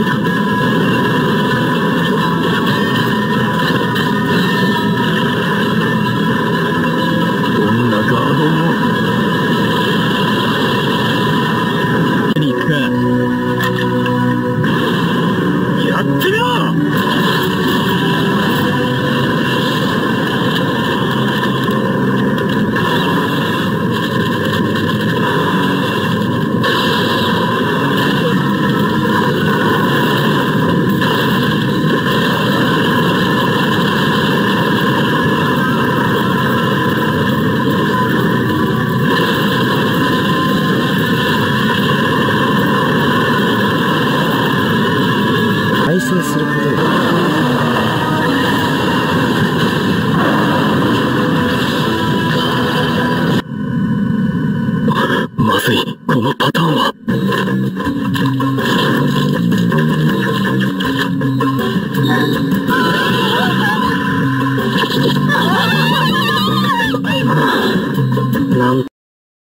どんなガードも。成することで。まずい。このパターンは。あ あ